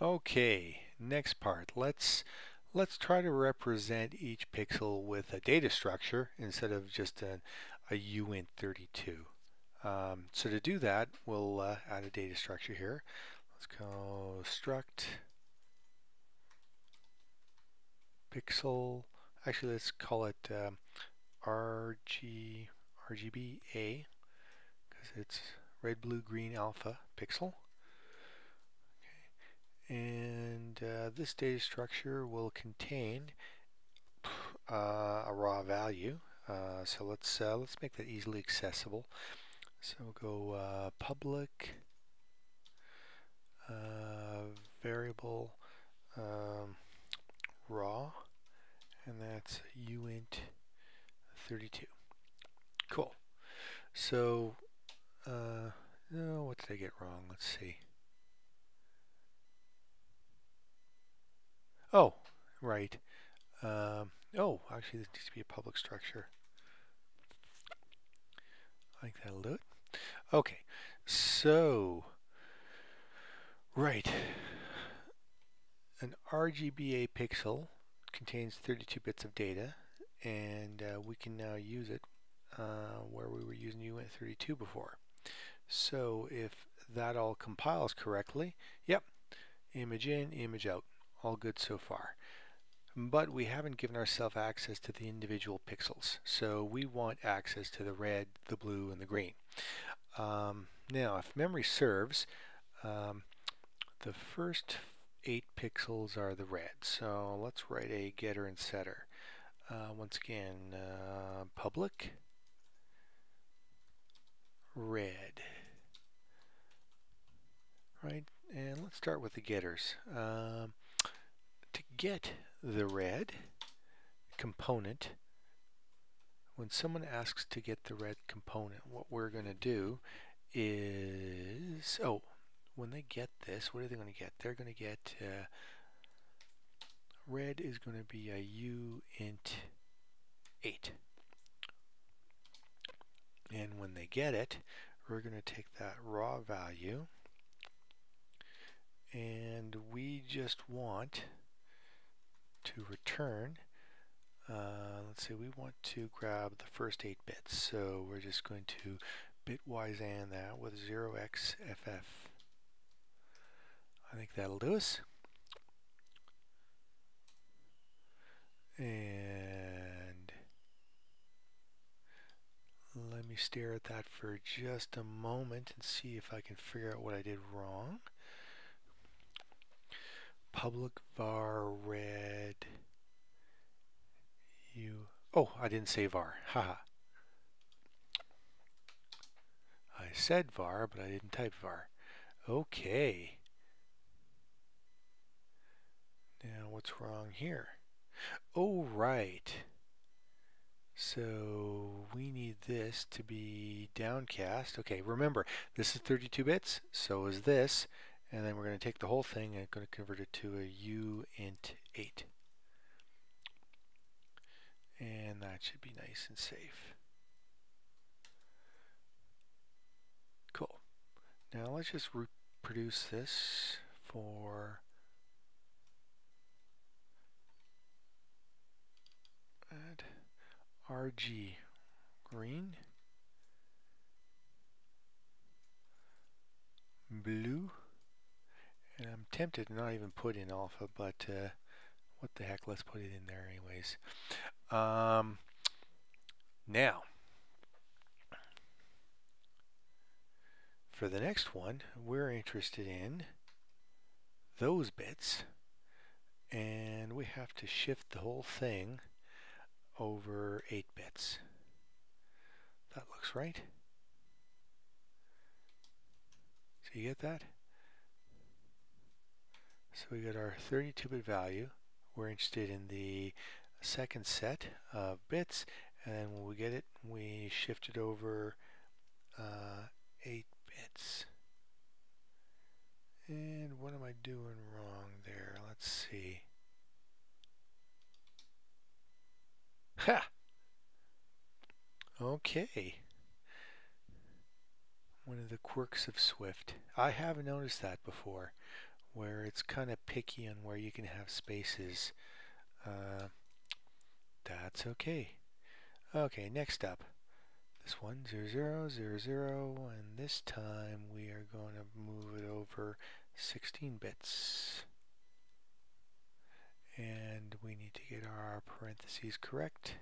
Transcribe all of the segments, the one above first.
Okay, next part. Let's let's try to represent each pixel with a data structure instead of just a, a uint32. Um, so to do that, we'll uh, add a data structure here. Let's go struct pixel. Actually, let's call it um, RG RGBA because it's red, blue, green, alpha pixel. And uh, this data structure will contain uh, a raw value. Uh, so let's uh, let's make that easily accessible. So we'll go uh, public uh, variable um, raw, and that's uint 32. Cool. So, no, what did I get wrong? Let's see. Oh, right. Um, oh, actually, this needs to be a public structure. I think that'll do it. Okay, so, right. An RGBA pixel contains 32 bits of data, and uh, we can now use it uh, where we were using uint32 before. So if that all compiles correctly, yep, image in, image out all good so far. But we haven't given ourselves access to the individual pixels. So we want access to the red, the blue, and the green. Um, now, if memory serves, um, the first eight pixels are the red. So let's write a getter and setter. Uh, once again, uh, public red. Right, and let's start with the getters. Um, get the red component, when someone asks to get the red component, what we're going to do is, oh, when they get this, what are they going to get? They're going to get, uh, red is going to be a u int 8. And when they get it, we're going to take that raw value and we just want to return, uh, let's say we want to grab the first 8 bits. So we're just going to bitwise and that with 0xff. I think that'll do us. And let me stare at that for just a moment and see if I can figure out what I did wrong public var red. You oh I didn't say var. Haha I said var but I didn't type var. Okay. Now what's wrong here? Oh right. So we need this to be downcast. Okay remember this is 32 bits so is this and then we're going to take the whole thing and going to convert it to a u int 8 and that should be nice and safe. Cool. Now let's just reproduce this for add rg green blue and I'm tempted to not even put in alpha, but uh, what the heck, let's put it in there anyways. Um, now, for the next one, we're interested in those bits, and we have to shift the whole thing over 8 bits. That looks right. So you get that? So we got our 32-bit value. We're interested in the second set of bits, and when we get it, we shift it over uh, 8 bits. And what am I doing wrong there? Let's see. Ha! Okay. One of the quirks of Swift. I haven't noticed that before where it's kind of picky on where you can have spaces. Uh, that's okay. Okay, next up. This one, 0, 0, 0, 0, and this time we are going to move it over 16 bits. And we need to get our parentheses correct.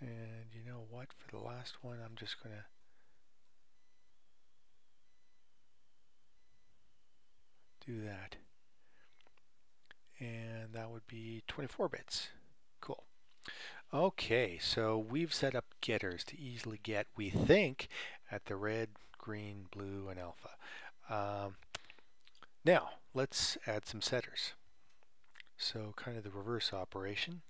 And you know what, for the last one, I'm just going to do that. And that would be 24 bits. Cool. Okay, so we've set up getters to easily get, we think, at the red, green, blue, and alpha. Um, now, let's add some setters. So kind of the reverse operation.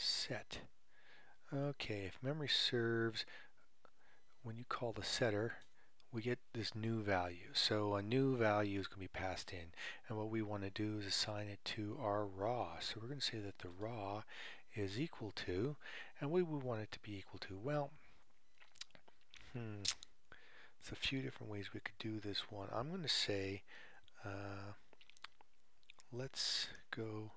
Set. Okay, if memory serves, when you call the setter, we get this new value. So a new value is going to be passed in. And what we want to do is assign it to our raw. So we're going to say that the raw is equal to, and we want it to be equal to, well, hmm, there's a few different ways we could do this one. I'm going to say, uh, let's go,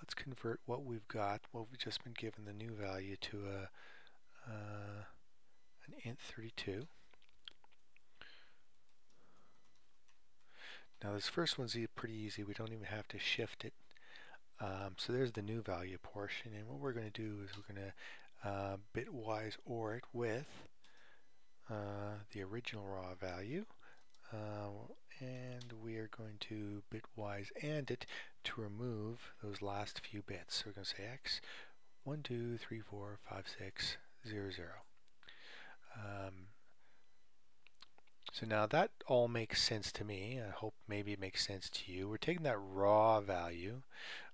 let's convert what we've got, what we've just been given the new value to a, uh, an int 32. Now this first one's pretty easy. We don't even have to shift it. Um, so there's the new value portion. And what we're going to do is we're going to uh, bitwise OR it with uh, the original raw value. Uh, and we are going to bitwise AND it to remove those last few bits. So we're going to say x 1, 2, 3, 4, 5, 6, 0, 0. Um, so now that all makes sense to me. I hope maybe it makes sense to you. We're taking that raw value.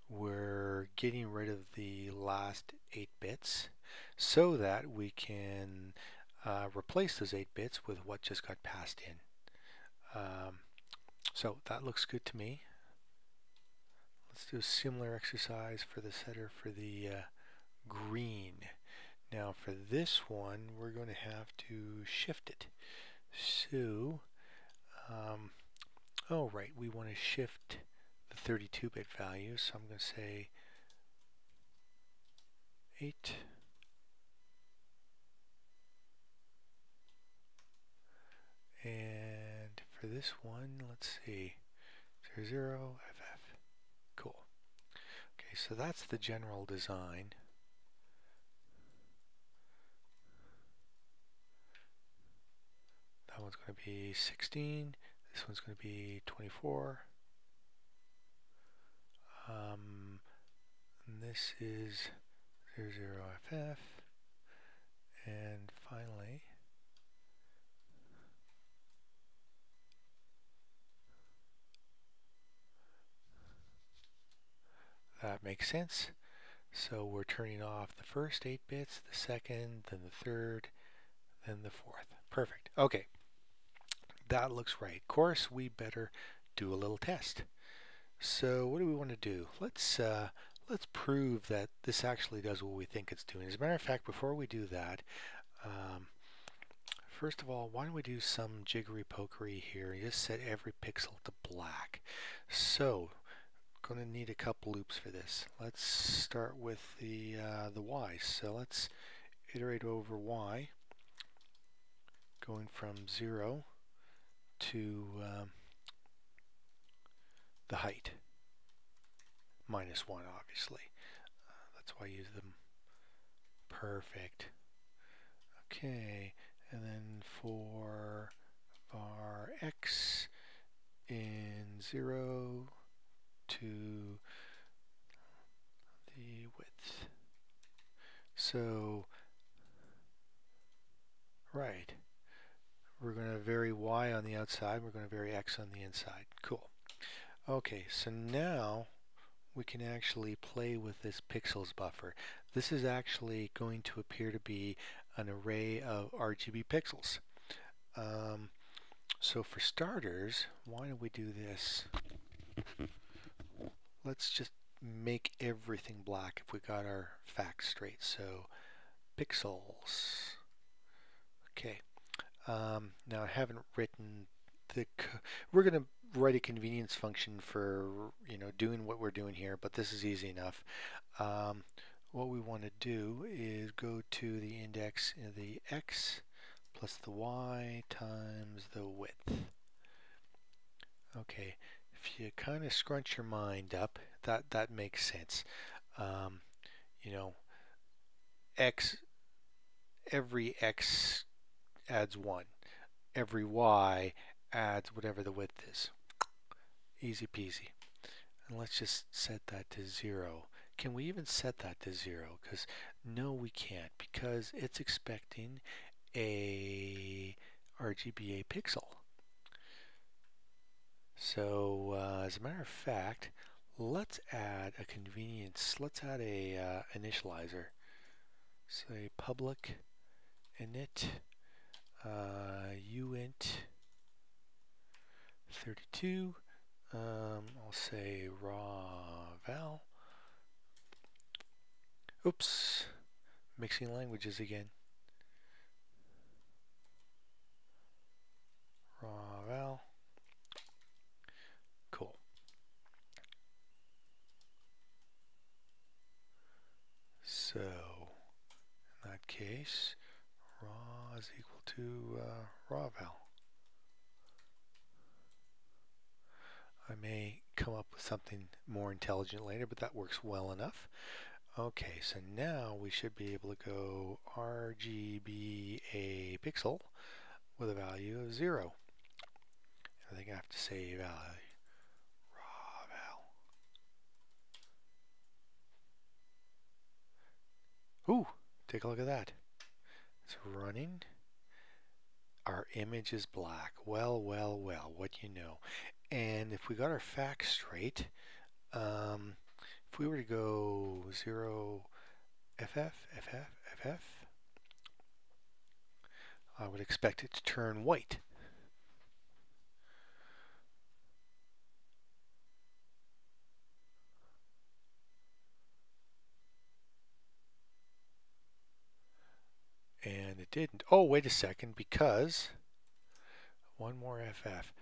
We're getting rid of the last 8 bits so that we can uh, replace those 8 bits with what just got passed in. Um, so that looks good to me. Let's do a similar exercise for the setter for the uh, green. Now for this one, we're going to have to shift it. So, um, oh right, we want to shift the 32-bit value, so I'm going to say 8 and for this one, let's see, 0, 0, FF. Cool. Okay, so that's the general design. That one's going to be 16. This one's going to be 24. Um, this is 00FF. And finally, that makes sense. So we're turning off the first 8 bits, the second, then the third, then the fourth. Perfect. Okay. That looks right. Of course, we better do a little test. So what do we want to do? Let's uh, let's prove that this actually does what we think it's doing. As a matter of fact, before we do that, um, first of all, why don't we do some jiggery pokery here and just set every pixel to black. So, going to need a couple loops for this. Let's start with the uh, the y. So let's iterate over y, going from zero to um, the height. Minus 1, obviously. Uh, that's why I use them. Perfect. Okay, and then for var x in 0 to the width. So, right. We're going to vary y on the outside. We're going to vary x on the inside. Cool. Okay, so now we can actually play with this pixels buffer. This is actually going to appear to be an array of RGB pixels. Um, so for starters, why don't we do this? Let's just make everything black if we got our facts straight. So pixels. Okay. Um, now I haven't written the. We're going to write a convenience function for you know doing what we're doing here, but this is easy enough. Um, what we want to do is go to the index of the x plus the y times the width. Okay, if you kind of scrunch your mind up, that that makes sense. Um, you know, x every x adds one. Every y adds whatever the width is. Easy peasy. And let's just set that to zero. Can we even set that to zero? Because no, we can't because it's expecting a RGBA pixel. So uh, as a matter of fact, let's add a convenience. Let's add a uh, initializer. Say public init uh, uint 32. Um, I'll say raw val. Oops, mixing languages again. Raw val. Cool. So, in that case, raw is equal to uh, raw val. I may come up with something more intelligent later, but that works well enough. Okay, so now we should be able to go RGBA pixel with a value of 0. I think I have to say value raw val. Ooh, take a look at that. It's running. Our image is black. Well, well, well, what you know. And if we got our facts straight, um, if we were to go 0 FF, FF, FF, I would expect it to turn white. And it didn't. Oh, wait a second, because one more FF.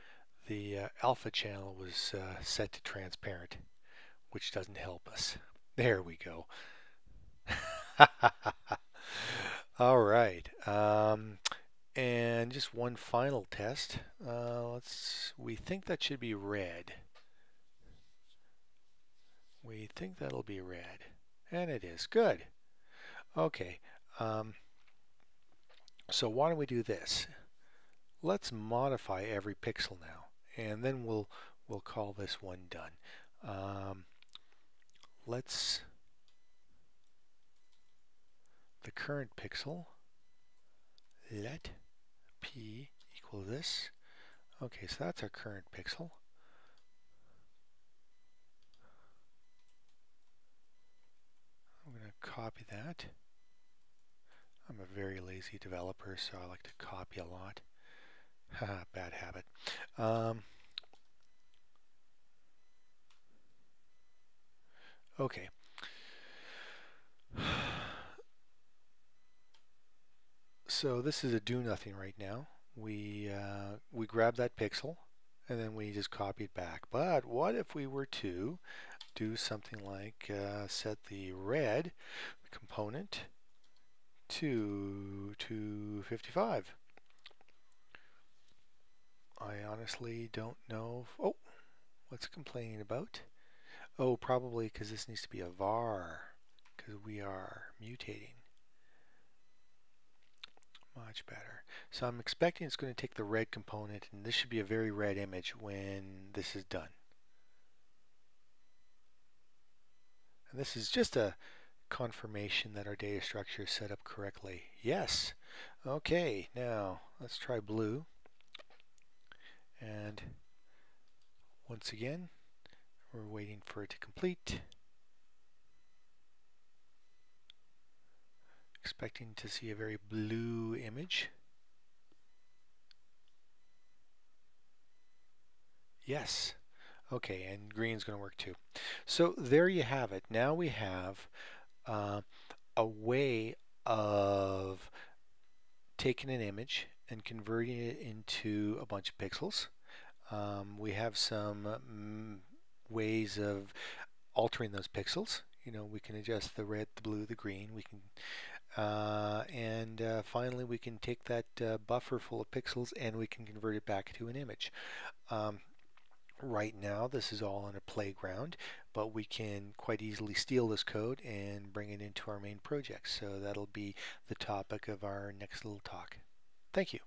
The uh, alpha channel was uh, set to transparent which doesn't help us. There we go. All right. Um, and just one final test. Uh, let's. We think that should be red. We think that'll be red. And it is. Good. Okay. Um, so why don't we do this? Let's modify every pixel now. And then we'll, we'll call this one done. Um, let's the current pixel let p equal this okay so that's our current pixel I'm going to copy that I'm a very lazy developer so I like to copy a lot bad habit um, Okay. So this is a do nothing right now. We uh, we grab that pixel and then we just copy it back. But what if we were to do something like uh, set the red component to 255? I honestly don't know. Oh, what's complaining about? Oh, probably because this needs to be a var because we are mutating. Much better. So I'm expecting it's going to take the red component and this should be a very red image when this is done. And this is just a confirmation that our data structure is set up correctly. Yes. Okay, now let's try blue. And once again, we're waiting for it to complete. Expecting to see a very blue image. Yes. Okay, and green's going to work too. So there you have it. Now we have uh, a way of taking an image and converting it into a bunch of pixels. Um, we have some mm, ways of altering those pixels. You know, we can adjust the red, the blue, the green. We can, uh, and uh, finally, we can take that uh, buffer full of pixels and we can convert it back to an image. Um, right now, this is all on a playground, but we can quite easily steal this code and bring it into our main project. So that'll be the topic of our next little talk. Thank you.